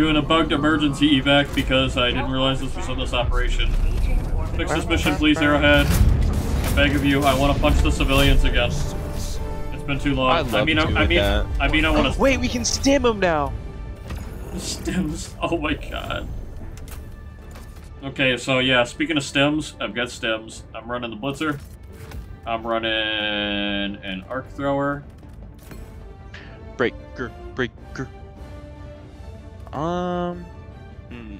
doing a bugged emergency evac because I didn't realize this was in this operation. Fix this mission, please, Arrowhead. I beg of you, I want to punch the civilians again. It's been too long. I'd love I mean, I, I mean, that. I mean, I want to oh, Wait, we can stim him now. stims. Oh my god. Okay, so yeah, speaking of stims, I've got stims. I'm running the blitzer. I'm running an arc thrower. Breaker, breaker. Um. Hmm.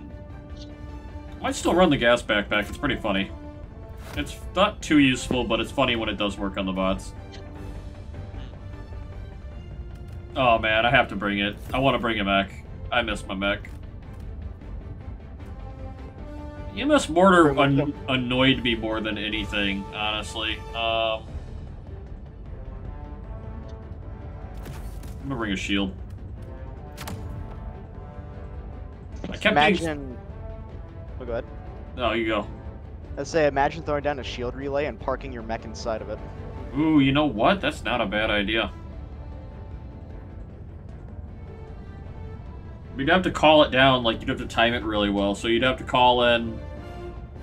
Might still run the gas backpack. It's pretty funny. It's not too useful, but it's funny when it does work on the bots. Oh man, I have to bring it. I want to bring it back. I miss my mech. EMS Mortar an annoyed me more than anything, honestly. Um, I'm gonna bring a shield. I kept being... Imagine. Oh, go ahead. Oh, you go. Let's say, imagine throwing down a shield relay and parking your mech inside of it. Ooh, you know what? That's not a bad idea. We'd have to call it down, like, you'd have to time it really well. So you'd have to call in,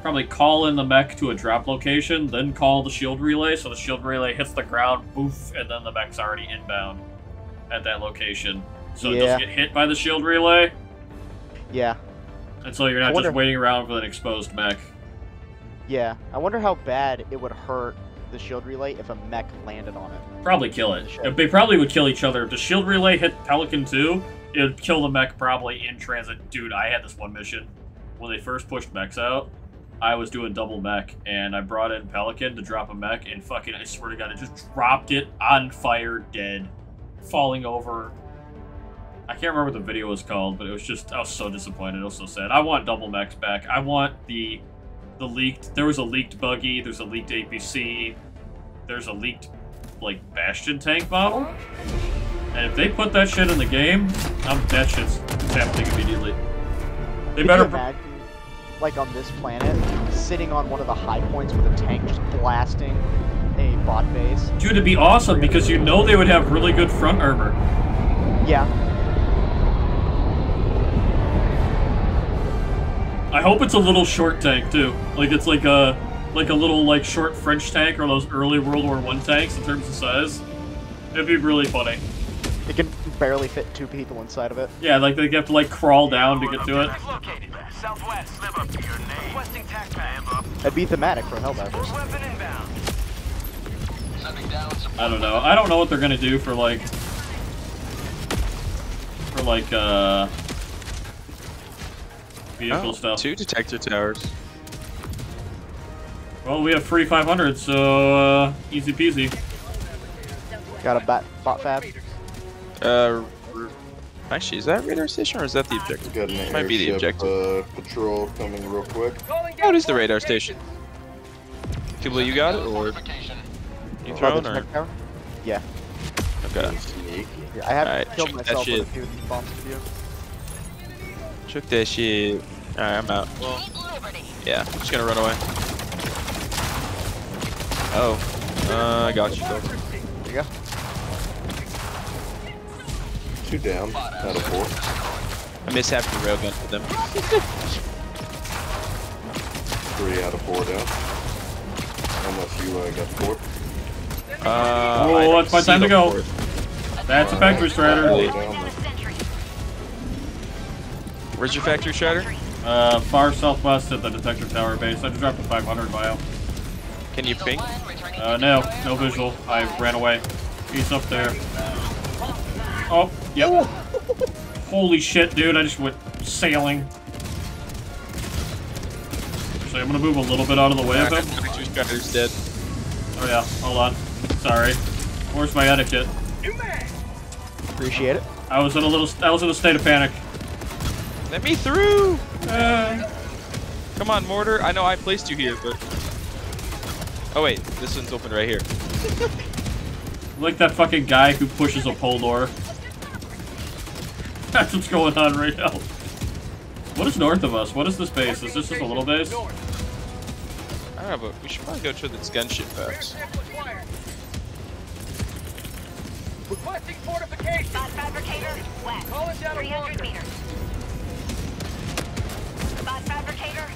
probably call in the mech to a drop location, then call the shield relay, so the shield relay hits the ground, boof, and then the mech's already inbound at that location. So it Yeah. doesn't get hit by the shield relay, Yeah, and so you're not wonder- just waiting around for an exposed mech. yeah. I wonder how bad it would hurt the shield relay if a mech landed on it. Probably kill it. Sure. They probably would kill each other. If the shield relay hit Pelican 2, it would kill the mech probably in transit. Dude, I had this one mission. When they first pushed mechs out, I was doing double mech, and I brought in Pelican to drop a mech, and fucking, I swear to God, it just dropped it on fire, dead, falling over. I can't remember what the video was called, but it was just, I was so disappointed. I was so sad. I want double mechs back. I want the the leaked, there was a leaked buggy, there's a leaked APC, there's a leaked like Bastion tank model. And if they put that shit in the game, I'm that shit's happening immediately. They Could better. imagine, like on this planet, sitting on one of the high points with a tank just blasting a bot base? Dude, it'd be awesome because you know they would have really good front armor. Yeah, I hope it's a little short tank too. Like it's like a like a little like short French tank or those early World War One tanks in terms of size. It'd be really funny. it can barely fit two people inside of it. Yeah, like they have to like crawl down to get to it. Located. Southwest, live up to your name. Requesting tac pack. up. That'd be thematic for Helldiver's. Weapon inbound. Sending down some I don't know. I don't know what they're gonna do for like for like uh vehicle Oh, stuff. Two detector towers. Well, we have free 500, so uh, easy peasy. Got a bat, bot fab. Uh, actually, is that radar station or is that the objective? Got an Might be the airship, objective. Uh, patrol coming real quick. Oh, it is the radar station. Kibble, you got it, or you the thrown, or? Yeah. okay? Yeah. I have Alright, killed myself with a few of these bombs with you. Check that shit. Alright, I'm out. Well, yeah, I'm just gonna run away. Oh, uh, I got you. Though. There you go. Two down out of four. I miss having the railgun for them. Three out of four down. Unless you uh, got four. Uh, Whoa, I don't it's my time to go. fourth. That's a factory strider. Really? Down there. Where's your factory strider? Uh, far southwest at the detector tower base. I just dropped a 500 bio. Can you ping? Uh, no, no visual. I ran away. He's up there. Oh, yep. Holy shit, dude! I just went sailing. Actually, I'm gonna move a little bit out of the way of him. Factory strider's dead. Oh yeah, hold on. Sorry. Where's my etiquette? Appreciate it. I was in a little. I was in a state of panic. Let me through! Uh, Come on, mortar. I know I placed you here, but. Oh wait, this one's open right here. like that fucking guy who pushes a pole door. That's what's going on right now. What is north of us? What is this base? Is this just a little base? I don't know, but we should probably go to this gunship perhaps. Requesting fortification. Bot fabricator, west. Calling down a 300 meters. Fabricator,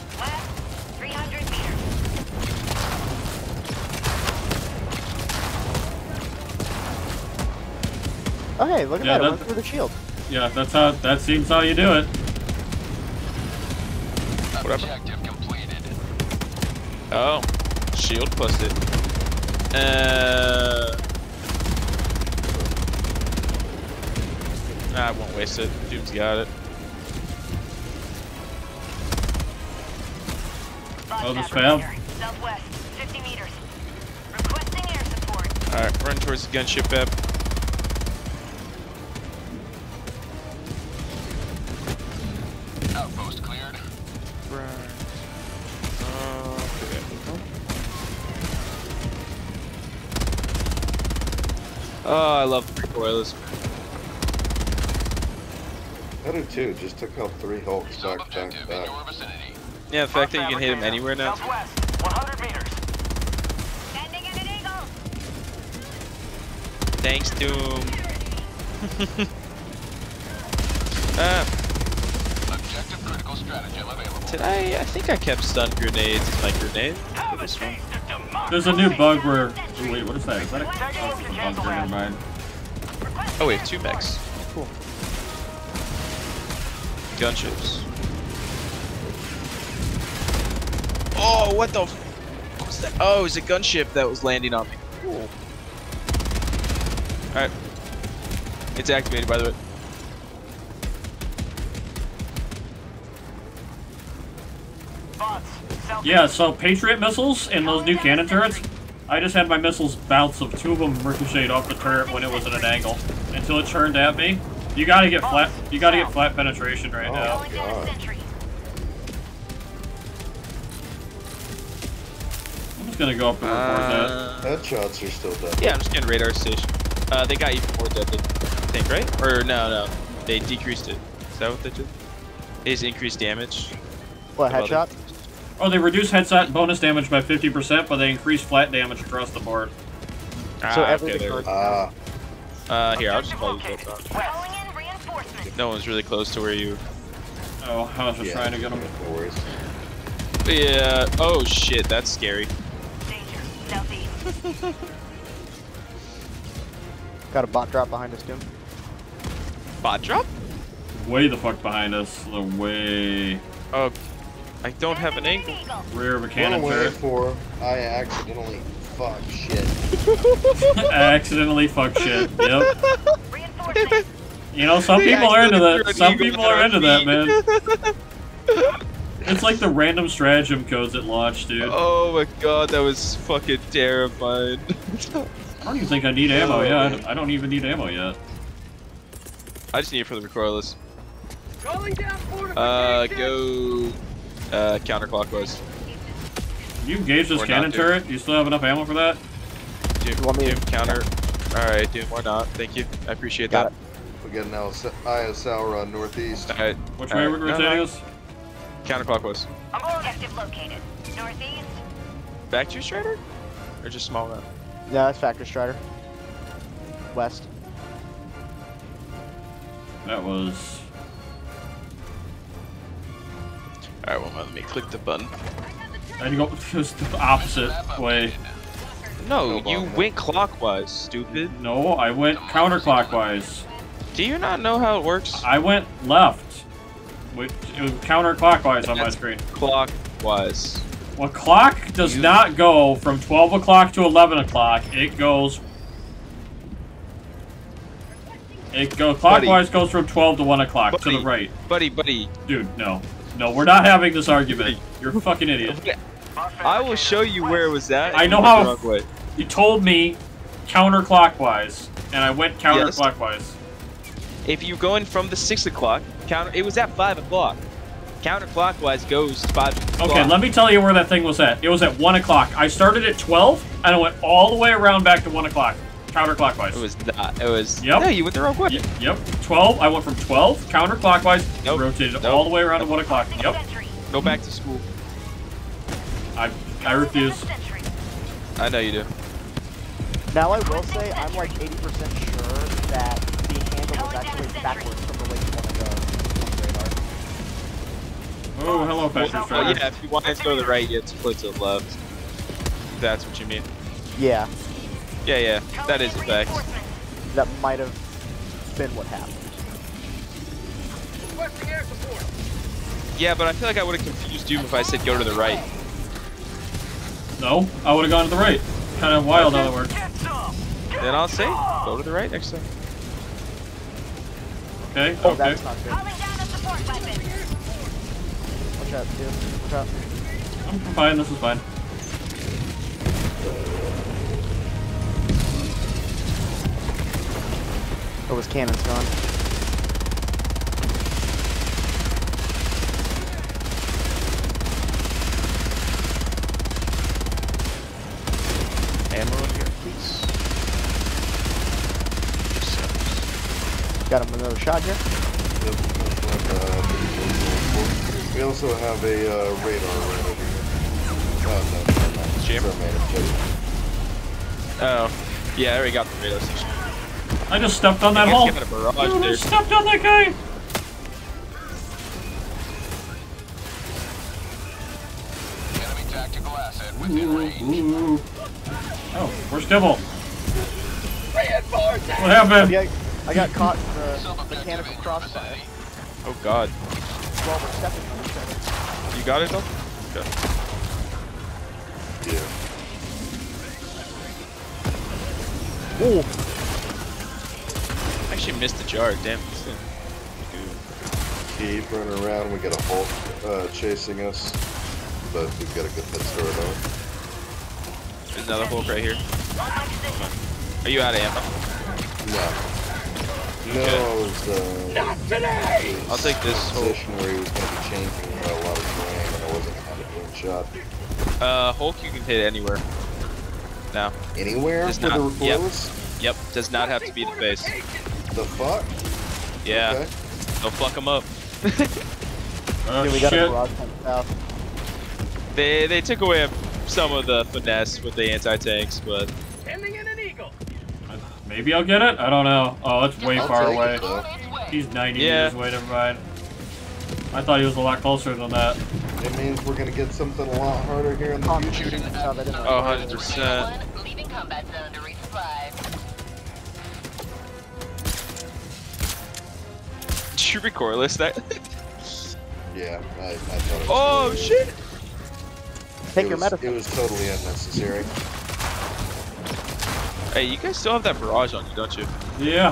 Oh hey, look at yeah, that, that, it went through the shield. Yeah, that's how, that seems how you do it. Whatever. Objective completed. Oh, shield busted. Uh... Nah, I won't waste it. Dude's got it. Oh, this failed. Southwest, 50 meters. Requesting air support. All right, run towards the gunship, Pep. Outpost cleared. Right. Uh, okay. Oh, I love the recoilless. I do too. Just took out three Hulks Sub back back objective in back. Your vicinity. Yeah, the fact that you can hit him anywhere now. Southwest, 100 meters. Standing at an eagle. Thanks, Doom. ah, Objective critical stratagem available. did I? I think I kept stun grenades as my grenade for this one. There's a new bug where. Ooh, wait, what is that? Is that a, oh, it's a bug? Never mind. Oh, we have two mechs. Cool. Gunships. What the? f- What was that? Oh, it was a gunship that was landing on me. Cool. All right. It's activated, by the way. Yeah, so Patriot missiles and those new cannon turrets. I just had my missiles bounce, so two of them ricocheted off the turret when it was at an angle until it turned at me. You gotta get flat. You gotta get flat penetration right Oh. now. God. Gonna go up and report that. Uh, Headshots are still dead. yeah, I'm just getting radar station. Uh, they got even more deadly, I think, right? Or no, no, they decreased it. Is that what they did? They just increased damage. What Well, they- headshot? Oh, they reduce headshot bonus damage by 50%, but they increase flat damage across the board. So Ah, okay, everything there. goes- Ah, Uh, here, I'll just call you both out. Calling in reinforcements. No one's really close to where you. Oh, I was just yeah. trying to get them. Yeah. Oh shit, that's scary. Danger. Southeast. Got a bot drop behind us, Doom. Bot drop? Way the fuck behind us. The way Oh, I don't have an Standing angle. rear of a cannon turret. for I accidentally fuck shit. Accidentally fuck shit. Yep. You know, some people are into that. Some people are into that, man. It's like the random stratagem codes at launch, dude. oh my god, that was fucking terrifying. I don't even think I need ammo Oh, yet. I don't even need ammo yet. I just need it for the recoilless. Uh, go uh, counterclockwise. You engage this Or cannon dude. turret? You still have enough ammo for that? Doom, You want me to- counter. Alright, Doom, why not? Thank you. I appreciate Got that. We got an Eye of Sauron northeast. Alright, Which way are we Alright, no, rotating no. us? Counterclockwise. I'm all Objective located. Northeast. Back to Strider? Or just small round? Yeah, that's Factor Strider. West. That was. Alright, well, let me click the button. And you to go it the opposite way. No, No you went clockwise, stupid. No, I went counterclockwise. Do you not know how it works? I went left. Which, it was counterclockwise on my screen. Clockwise. Well, clock does You- not go from 12 o'clock to 11 o'clock. It goes. It go clockwise goes from 12 to 1 o'clock to the right. Buddy, buddy, Dude, no. No, we're not having this argument. You're a fucking idiot. I will show you where it was at. I know how-. You told me counterclockwise, and I went counterclockwise. If you go in from the six o'clock, counter, it was at five o'clock. Counterclockwise goes to five o'clock. Okay, let me tell you where that thing was at. It was at 1 o'clock. I started at 12, and I went all the way around back to 1 o'clock. Counterclockwise. It was not. It was. Yep. No, you went the wrong way. Y- yep. 12. I went from 12 counterclockwise, Nope. rotated Nope. all the way around to 1 o'clock. Yep. Go back to school. I I refuse. I know you do. Now I will say I'm like 80% sure that the handle was actually backwards from Oh, hello, Patrick Well, Strider. yeah, if you want to go to the right, you have to flip to the left. That's what you mean. Yeah, Yeah, yeah. That Calling is in a fact. that might have been what happened. Requesting air support. Yeah, but I feel like I would have confused you if I said go to the right. No, I would have gone to the right. Kind of wild how that worked. Then I'll say go to the right next time. Okay, Oh, okay. that's not good. Watch out, dude. Watch out. I'm fine. This is fine. Oh, his cannon's gone. Ammo in here, please. Got him another shot here. Yep, that's like, pretty close. We also have a uh, radar right over here. Oh, no, never mind. Jammer? It's our. Oh, yeah, I already got the radar station. I just stepped on that hole. give it Dude, I there. stepped on that guy. Enemy tactical asset Ooh, ooh. Oh, where's Kibble? What happened? Yeah, I got caught in the mechanical crossfire. Oh God, Well, we're stepping on each other. You got it though. Okay. Yeah. Ooh, I actually missed the jar. Damn. this thing. Keep running around. We got a Hulk uh, chasing us, but we've got a good head start on. There's another Hulk right here. On. Are you out of ammo? No. No, I was uh, Not today. I'll take this Hulk. position where he was going to be changing a lot of shot. Uh, Hulk, you can hit anywhere. No. Anywhere Does not- the yep. Yep. Does not have to be the face. The fuck? Yeah. Okay. They'll fuck them up. Oh yeah, we got a shit. barrage south. They they took away some of the finesse with the anti tanks, but Sending in an eagle. Maybe I'll get it. I don't know. Oh, that's way I'll far take it, away. He's 90 Yeah. meters away. Never mind. I thought he was a lot closer than that. It means we're gonna get something a lot harder here in the Tom future. shooting stuff. I didn't know. oh, 100 percent. Leaving combat zone to resupply. Did you recoilless that? Yeah, I, I thought it was oh really- shit! Take it your was, medicine. It was totally unnecessary. Hey, you guys still have that barrage on you, don't you? Yeah.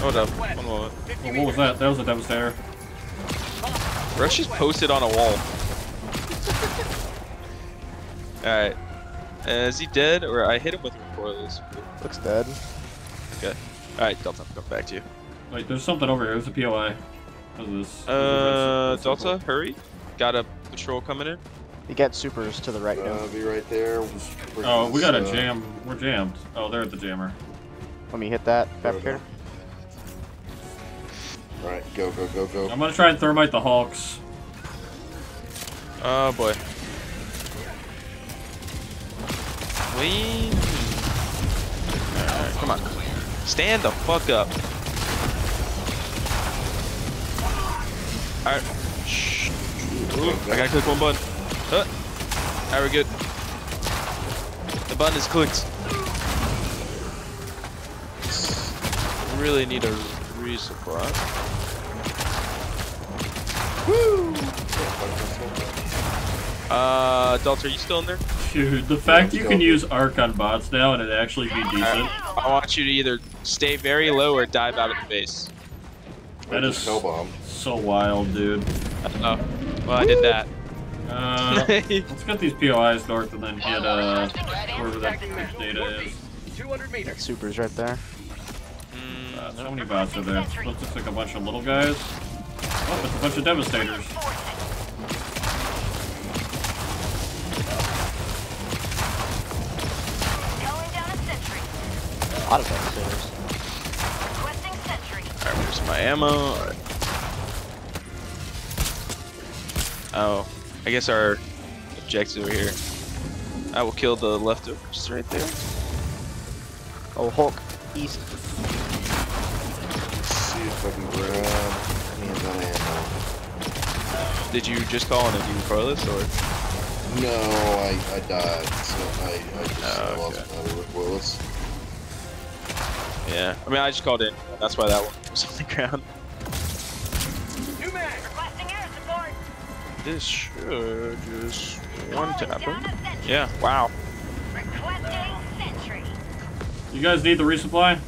Hold up, one moment. Well, what was that? That was a devastator. Rush just posted on a wall. Alright. Uh, is he dead? Or I hit him with recoilless. Looks dead. Okay. Alright, Delta, I'm coming back to you. Wait, there's something over here. There's a POI. What is this? Uh, What's this Delta, hurry. Got a patrol coming in. You get supers to the right now. Uh, be right there. Oh, we got a Uh, jam. We're jammed. Oh, they're at the jammer. Let me hit that fabricator. Alright, go, go, go, go. I'm gonna try and thermite the Hulks. Oh boy. Clean. Alright, come on. Stand the fuck up. Alright. Shh. Ooh, I gotta click one button. Uh, Alright, we're good. The button is clicked. Really need a resupply. Uh, Delta, are you still in there? Dude, the fact Yeah, you can use arc on bots now and it actually be decent. I want you to either stay very low or dive out of the base. That is Shell bomb. so wild, dude. Oh, well, I did that. Uh, let's get these POIs north and then hit uh wherever that data is. 200 meters. Supers right there. Mm, Uh, so many bots are there. Looks looks like a bunch of little guys. Oh, it's a bunch of devastators. A lot of devastators. Alright, where's my ammo? Alright. Oh, I guess our objective over here. I will kill the leftovers right there. Oh, Hulk. East. Let's see if I can grab Did you just call on a new Carlos or? No, I, I died, so I, I just Oh, I lost okay. another recoilless. Yeah. I mean, I just called in. That's why that one was on the ground. New mag. Requesting air support. This should just one Calling tap him. Yeah. Wow. Requesting sentry. You guys need the resupply?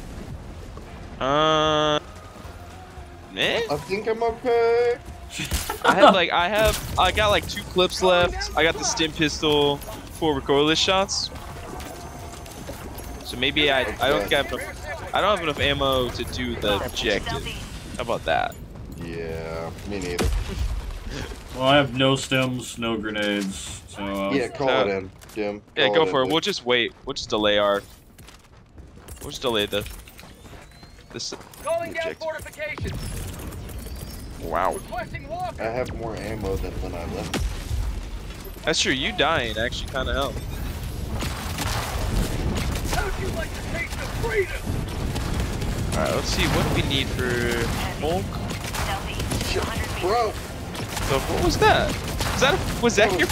Uh. Eh? I think I'm okay. I have like I have I got like two clips left. I got the stim pistol, four recoilless shots. So maybe I I don't have enough, I don't have enough ammo to do the objective. How about that? Yeah, me neither. Well, I have no stims, no grenades, so uh, Yeah, call so- it in, Jim. Yeah, go in, for it. dude. We'll just wait. We'll just delay our. We'll just delay the. This. Calling down Objective. fortifications. Wow. I have more ammo than when I left. That's true. You dying actually kind of helped. Like to taste of freedom? All right. Let's see. What we need for Hulk? Southeast. 100 meters. Bro, So what was that? Was that was that your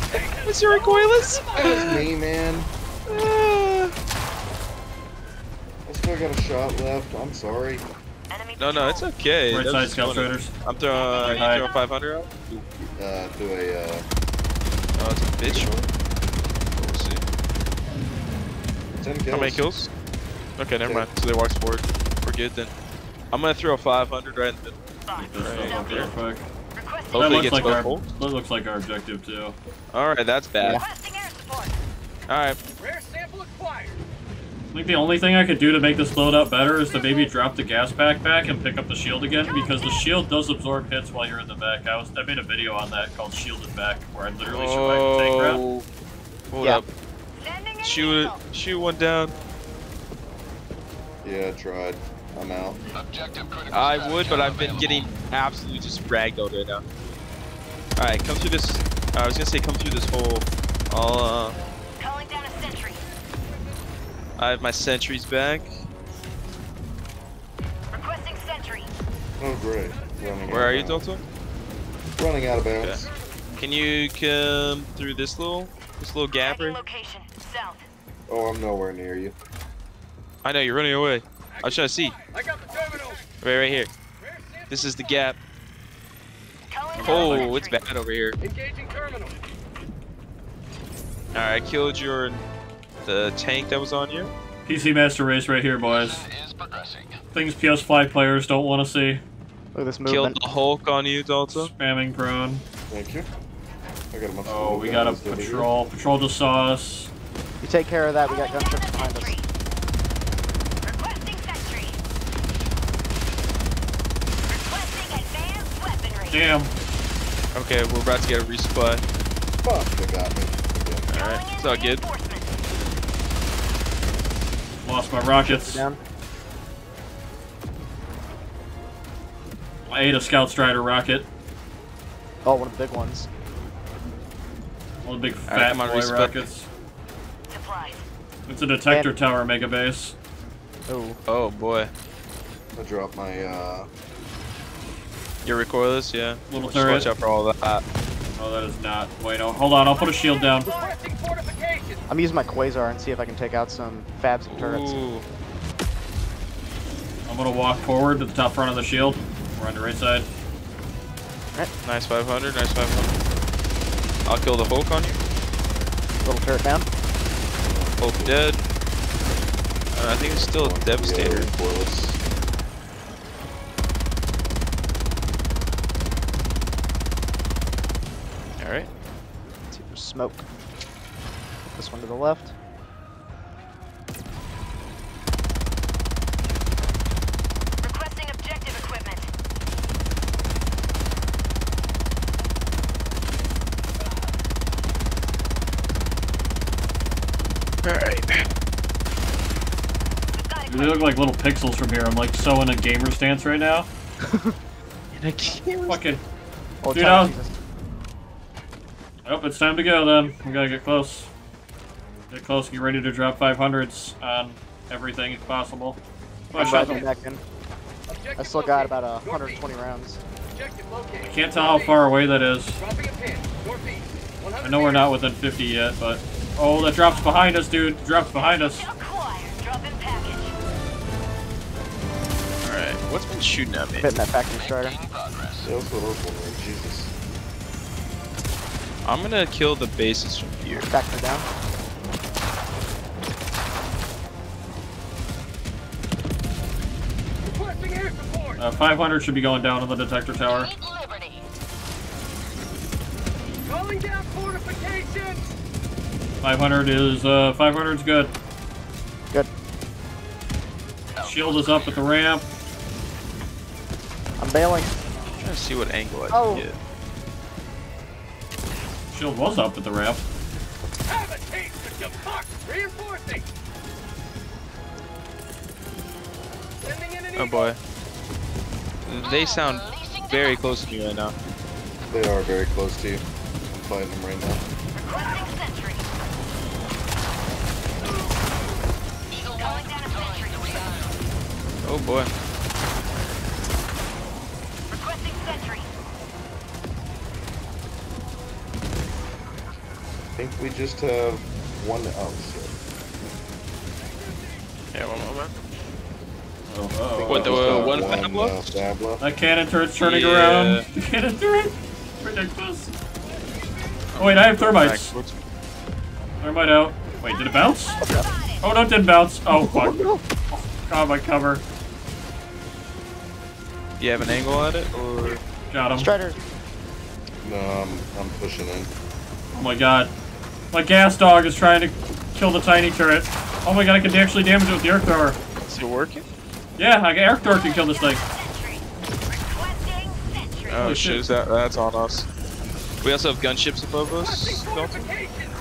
was your recoilless? that was me, man. Uh, I still got a shot left. I'm sorry. Enemy no, no, it's okay. right side was scout striders. I'm throwing. Hi. You throwing 500 out? Uh, do a, uh, Oh, it's a bitch. We'll see. 10 kills. How many kills? Okay, never Two. mind. So they walks forward. We're good then. I'm gonna throw 500 right in the middle. Five. Right stuff up there quick. Requesting, That Hopefully it looks gets like both our that looks like our objective too. All right, that's bad. requesting air I think the only thing I could do to make this loadout better is to maybe drop the gas pack back and pick up the shield again because the shield does absorb hits while you're in the back. I was I made a video on that called Shielded Back where I literally shoot my tank route. Oh, hold Yeah. up. Shoot it. Shoot one down. Yeah, I tried. I'm out. I would, but I've been getting absolutely just ragdolled right now. All right, come through this. I was gonna say come through this hole. I'll. Uh, I have my sentries back. Requesting sentry. Oh, great. Running Where are you, bounds. Dalton? Running out of bounds. Can you come through this little, this little gap Tagging right? location. South. Oh, I'm nowhere near you. I know you're running away. I was trying to see. I got the terminal. Right, right here. This is the gap. Oh, it's bad over here. engaging terminal. All right, I killed your the tank that was on you. PC Master Race right here, boys. Things PS5 players don't want to see. Look at this movement. Killed the Hulk on you, Dalton. Spamming prone. Thank you. I got a Oh, we got a guys over here. patrol. Patrol just saw us. You take care of that. We got Calling gunships behind us. sentry. Requesting sentry. Requesting advanced weaponry. Damn. Okay, we're about to get a resupply. Fuck, they got me. All right, Calling it's all good. Reinforcements. Lost my rockets. Down. I ate a Scout Strider rocket. Oh, one of the big ones. One of the big fat come on, boy rockets. Supplies. It's a detector And- tower mega base. Oh, Oh boy, I dropped my, uh, you're recoilless, yeah. Little turret. watch out for all that. Oh, that is not. Wait, no. Hold on. I'll put a shield down. Requesting fortifications. I'm using my quasar and see if I can take out some fabs and turrets. Ooh. I'm gonna walk forward to the top front of the shield. We're on the right side. Nice 500, nice 500. I'll kill the Hulk on you. Little turret down. Hulk dead. Uh, I think it's still a Devastator. yeah. Alright. Let's see if there's smoke. This one to the left. Requesting objective equipment. Alright. We've They look like little pixels from here. I'm like so in a gamer stance right now. And I can't Fucking. Oh, Dude, time, I'll- Jesus. Oh, it's time to go then. We gotta get close. Get close. Get ready to drop 500s on everything if possible. I I'm shot back in. I still got about uh, 120 rounds. I can't tell how far away that is. Dropping a pin. Northeast. 100 I know we're not within 50 yet, but oh, that drops behind us, dude. Drops behind us. Acquired. Drop in package. shooting at me. Hitting that factory strider. Yeah, that's what Jesus. I'm gonna kill the bases from here. Factory down. Uh, 500 should be going down on the detector tower. Calling down fortifications. 500 is, uh, 500 is good. Good. Shield is up at the ramp. I'm bailing. I'm trying to see what angle I can Oh. get. Shield was up at the ramp. Have a taste of democracy. Reinforcing. Sending in an Oh eagle. boy. They sound very close to me right now. They are very close to you. I'm fighting them right now. Requesting sentry. Calling down a sentry. Oh boy. Requesting sentry. I think we just have one out. Yeah, one moment. Oh, oh. What, the, Just uh, have one one Fabla? Fabla. That cannon turret's turning Yeah. around. The cannon turret. Ridiculous. Oh wait, I have thermites. Backwards. Thermite out. Wait, did it bounce? Oh no, it didn't bounce. Oh fuck. God, my cover. You have an angle at it, or Got him. Strider. No, I'm, I'm pushing in. Oh my god. My gas dog is trying to kill the tiny turret. Oh my god, I can actually damage it with the arc thrower. is it working? Yeah, I can arc thrower can kill this thing. Sentry. Requesting sentry. Oh Holy shit, shit. is that that's on us. We also have gunships above us, Dalton, Fortifications.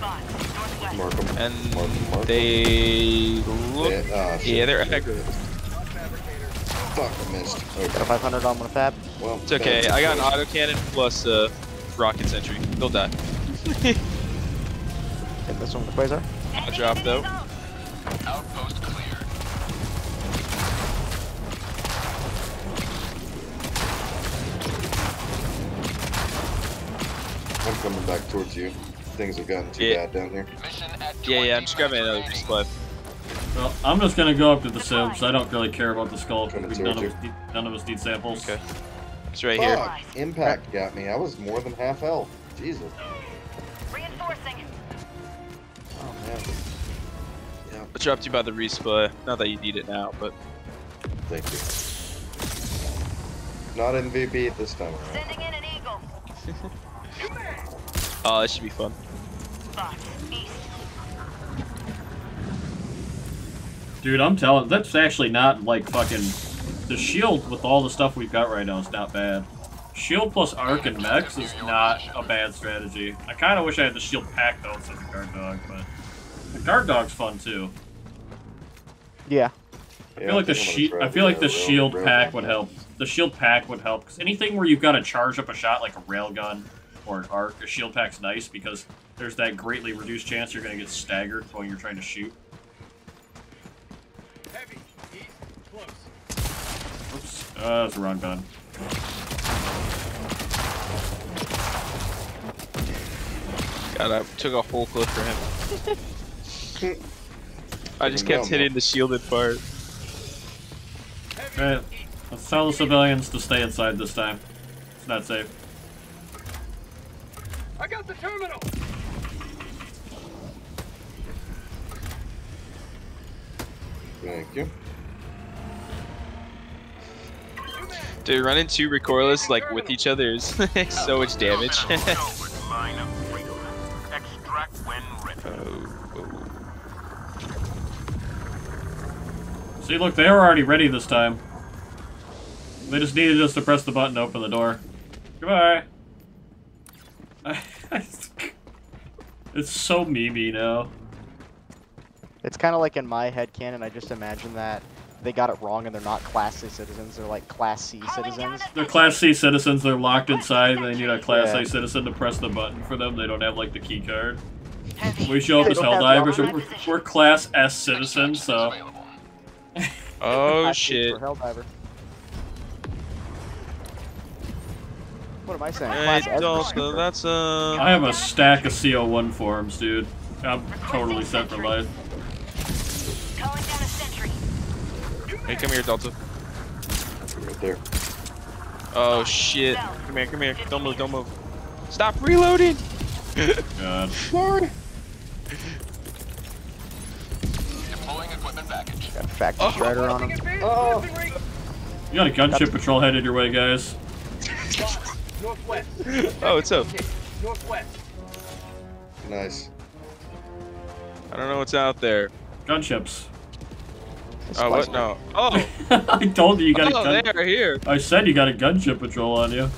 Five. Mark them. and Mark 'em, mark 'em. they look. Yeah, ah, shit. Yeah, they're aggro. Fuck, I missed. Got a 500 on one fab. Well, It's okay. I got an autocannon plus uh, rocket sentry. They'll die. Hit this one with the quasar. I'll drop though. Outpost cleared. Coming back towards you. Things have gotten too Yeah. bad down here. Yeah, yeah. I'm just grabbing another resupply. Well, I'm just gonna go up to the sibs. I don't really care about the skull. Coming none, of towards us need, none of us need samples. Okay. It's right here. Fuck! Impact got me. I was more than half health. Jesus. Reinforcing. Oh man. Yeah, I dropped you by the resupply. Not that you need it now, but thank you. Not MVP at this time. Sending in an eagle. oh, this should be fun. Dude, I'm telling. That's actually not like fucking. The shield with all the stuff we've got right now is not bad. Shield plus arc and mechs is not a bad strategy. I kind of wish I had the shield pack though instead of guard dog, but the guard dog's fun too. Yeah. I feel like the shield. I feel like the shield pack would help. The shield pack would help because anything where you've got to charge up a shot like a railgun or an arc, a shield pack's nice because there's that greatly reduced chance you're gonna get staggered when you're trying to shoot. heavy. East. Close. Oops, uh, that's the wrong gun. God, I took a whole clip for him. I just kept hitting the shielded part. Heavy. Alright, let's tell the civilians to stay inside this time. It's not safe. I got the terminal. Thank you. Dude, running two recoilless like with each other is so much damage. Line of freedom. Extract when ready. oh, oh. See, look, they were already ready this time. They just needed us to press the button to open the door. Goodbye. it's so memey now. It's kind of like in my head canon. I just imagine that they got it wrong and they're not Class C citizens. They're like Class C citizens. They're Class C citizens, they're locked inside, they need a Class Yeah. A citizen to press the button for them, they don't have, like, the key card. We show up as don't have Helldivers, we're, we're Class S citizens, so... Oh shit. What am I saying? Hey, Class S for Delta, Super. that's uh. I have a stack of CO1 forms, dude. I'm totally set for life. Calling down a sentry. Hey, come here, Delta. Right there. Oh shit. Come here, come here. Don't move, don't move. Stop reloading! God. Sorry. Deploying equipment package. Got a factory strider on him. Oh. You got a gunship patrol headed your way, guys. Northwest. Oh, what's up? Northwest. Nice. I don't know what's out there. Gunships. Oh, what? No. Oh! I told you you got oh, a gun. they are here. I said you got a gunship patrol on you.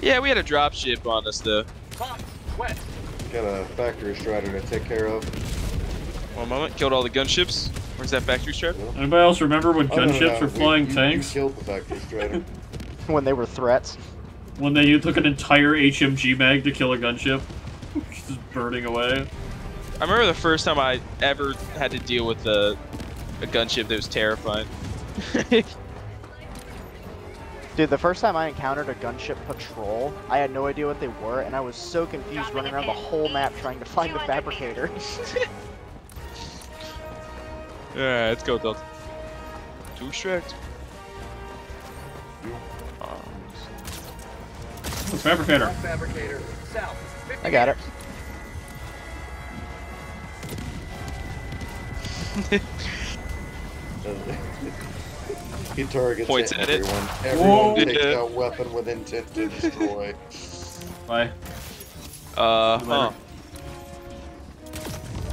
Yeah, we had a drop ship on us, though. Fox. West. Got a factory strider to take care of. One moment. Killed all the gunships. Where's that factory strip? Anybody else remember when Oh, no, no, gunships no, were we- flying you- tanks? You killed the factory strider. When they were threats. When they you took an entire HMG mag to kill a gunship? Just burning away. I remember the first time I ever had to deal with a, a gunship that was terrifying. Dude, the first time I encountered a gunship patrol, I had no idea what they were, and I was so confused running around the whole map trying to find the fabricator. Alright, let's go, Delta. Too strict. Fabricator. Fabricator. South. I got it. he targets Points at it. everyone. Everyone Whoa. takes Yeah. out weapon with intent to destroy. Bye. Uh, Later. huh.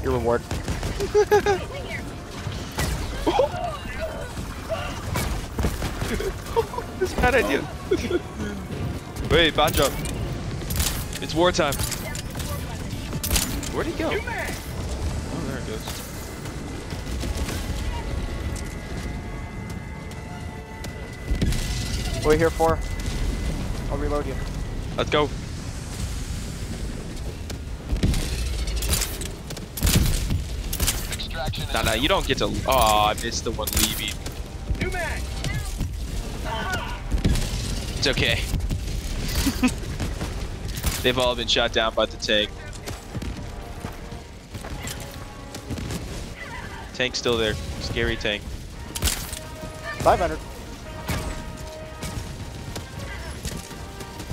Your reward. That's a bad idea. Wait, bad jump. It's wartime. Where'd he go? Oh, there it goes. What are you here for? I'll reload you. Let's go. Extraction. Nah, nah, you don't get to. Oh, I missed the one leaving. New mag. It's okay. They've all been shot down by the tank. Tank's still there. Scary tank. 500.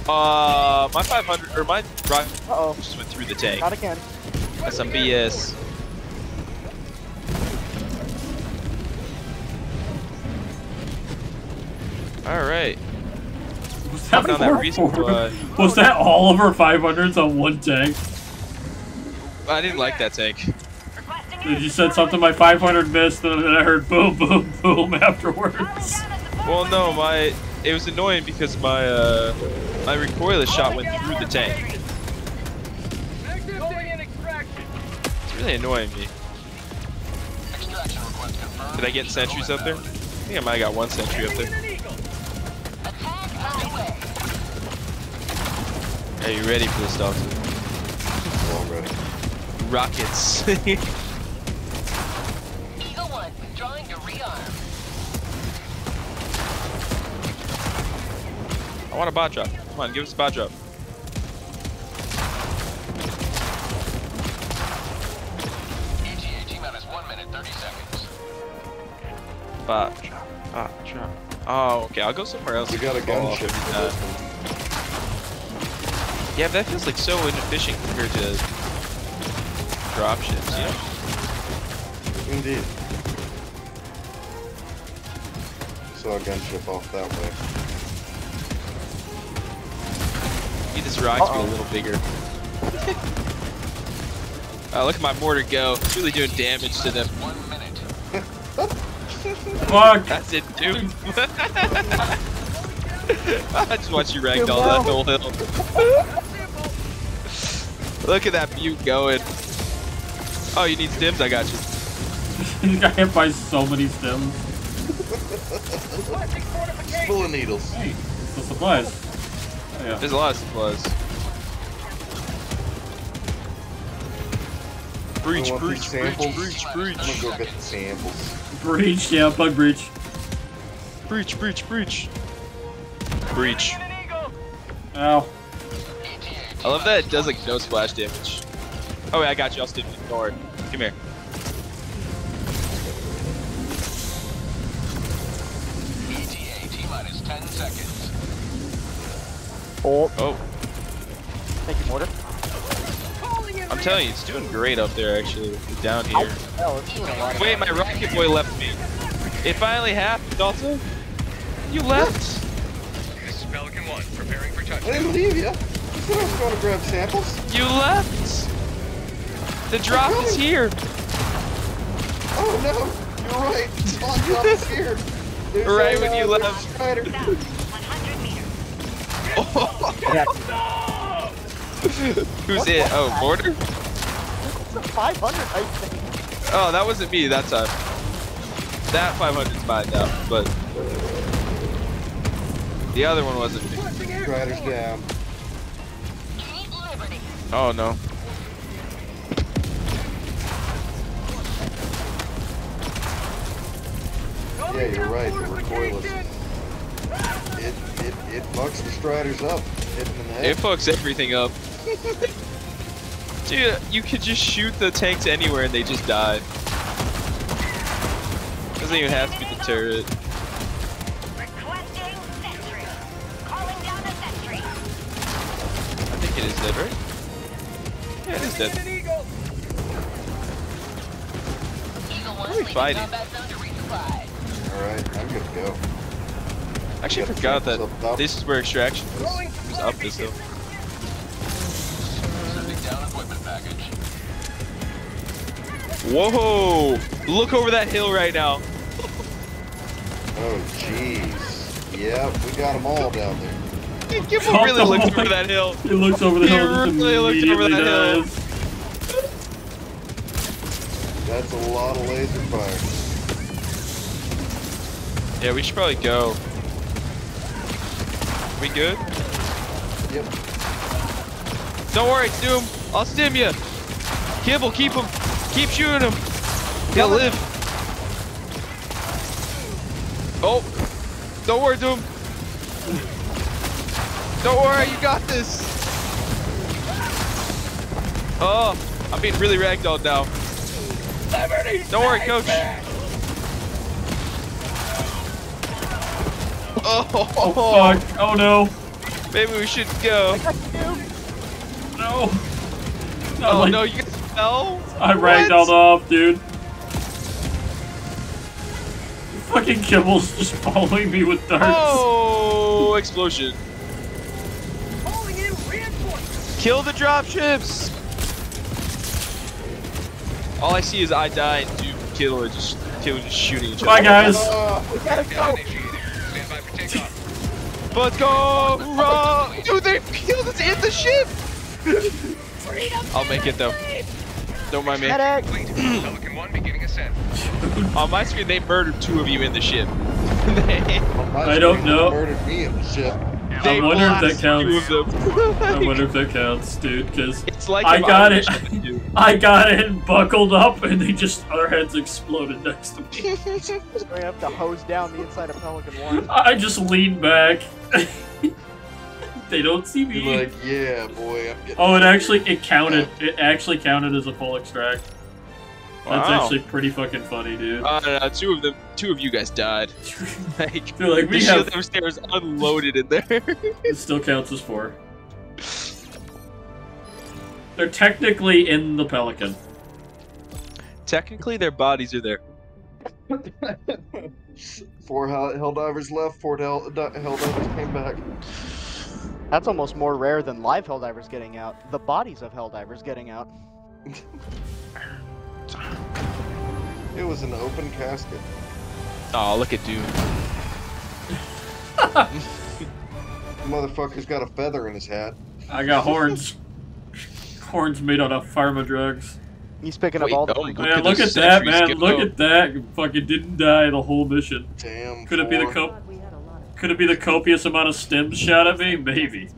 Uh, my 500 or my rocket Uh-oh. just went through the tank. Not again. That's some BS. All right. Was Fuck that, on that more reason was that all of our 500s on one tank? I didn't like that tank. Did you said something my 500 missed and then I heard boom, boom, boom afterwards? Well, no, my it was annoying because my uh my recoilless shot went through the tank. Going in extraction. It's really annoying me. Extraction request confirmed. Did I get sentries up there? I think I might have got one sentry up there. Are you ready for this, Doctor? Already. Rockets. Eagle 1, drawing to rearm. I want a bot drop. Come on, give us a bot drop. ETA T minus 1 minute 30 seconds. Bot drop. Bot drop. Oh, okay. I'll go somewhere else. We got a Fall off gunship Yeah, but that feels like so inefficient compared to dropships, you know? Indeed. Saw a gunship off that way. Need this rock to be a little bigger. oh, look at my mortar go. It's really doing damage to them. One minute. Fuck! That's it, dude. I just watch you ragdoll that whole hill. Look at that butte going. Oh, you need stims? I got you. you got hit by so many stims. Requesting. Full of needles. Hey, it's the supplies. Oh, yeah. There's a lot of supplies. Breach, I want breach, breach, breach, I'm breach, gonna go get the samples. Breach, yeah, bug breach. breach, breach, breach. Breach. An. Ow. I love that it does like no splash damage. Oh wait, I got you. I'll stim you. Don't worry. Come here. ETA T minus 10 seconds. Bolt. Oh, Thank you, Mortar. I'm telling you, it's doing great up there actually. Down here. Oh, it's doing a lot of Wait, my rocket boy left me. It finally happened, also. You left. This is Pelican 1, preparing for I didn't leave you. I said I was going to grab samples. You left. The drop is here. Oh no, you're right. Spawn drop is here. There's Right a, when you uh, left. Strider. South, 100 meters. Who's it? Oh, Mortar? It's a 500, I think. Oh, that wasn't me that time. That 500's mine now, but the other one wasn't me. Strider's down. Keep Liberty. Oh no. Yeah, you're right. The recoilless. It it it fucks the Striders up. Hitting in the head. It fucks everything up. Dude, you could just shoot the tanks anywhere and they just die. Doesn't even have to be the turret. Requesting sentry. Calling down a sentry. I think it is dead, right? Yeah, it is dead. Eagle What are we fighting? All right, I'm good to go. Actually, I forgot that tanks up top. this is where extraction is. It was up this hill. Sending down equipment package. Whoa! Look over that hill right now. Oh jeez. Yep, we got them all down there. Kibble Oh, really looked over that hill. He looks over the He hill and just really looked over immediately that hill. That's a lot of laser fire. Yeah, we should probably go. We good? Yep. Don't worry, Doom. I'll stim you. Kibble, keep him. Keep shooting him. He'll live. Oh. Don't worry, Doom. Don't worry, you got this. Oh, I'm being really ragdolled now. Don't worry, coach. Oh, oh, oh, Oh fuck! Oh no! maybe we should go. No! Oh like, no, you guys fell? I ragdolled off, dude. Fucking Kibble's just following me with darts. Oh, explosion. Kill the dropships! All I see is I die and Duke kill or just kill just shooting each other. Bye, guys. Uh, Countdown initiated. Stand by for takeoff. Let's go! Run! Dude, they killed us in the ship! I'll make it though. Don't mind me. Medic! Complete. Pelican 1. On my screen, they murdered two of you in the ship. they I don't screen know. Murdered me in the ship. they I wonder if that counts. two. I wonder if that counts, dude, because it's like I got was it. Shooting you. I got in, buckled up, and they just, our heads exploded next to me. We have to hose down the inside of Pelican 1. I just leaned back. they don't see me. You're like, yeah, boy, I'm. Oh, it actually it counted. It actually counted as a full extract. That's Wow. actually pretty fucking funny, dude. Uh, no, no, two of them, two of you guys died. like, They're like, we shield have. upstairs unloaded in there. It still counts as four. They're technically in the Pelican. Technically, their bodies are there. Four hell, divers left. Four hell, di- Helldivers came back. That's almost more rare than live hell divers getting out. The bodies of hell divers getting out. It was an open casket. Oh, look at Doom. Motherfucker's got a feather in his hat. I got horns. horns made out of pharma drugs. He's picking Wait, up all the no, freaking- Look Man, at look at that, man. go. Look at that. Fucking didn't die the whole mission. Damn. Could it be the cop? Could it be the copious amount of stims shot at me? Maybe.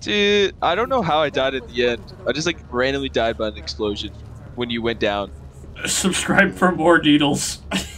Dude, I don't know how I died at the end. I just like randomly died by an explosion when you went down. Subscribe for more needles.